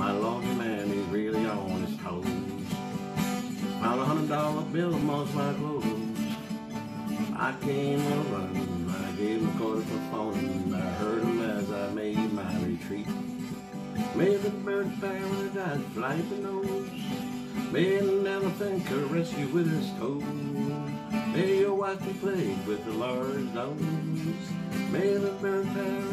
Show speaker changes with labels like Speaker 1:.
Speaker 1: My lonely man, is really on his toes. Found a hundred dollar bill amongst my clothes. I came a run. I gave him a quarter for phone. I heard him as I made my retreat. May the bird of paradise fly the nose. May an elephant caress you with his toes. May your wife be plagued with the large nose. May the bird of.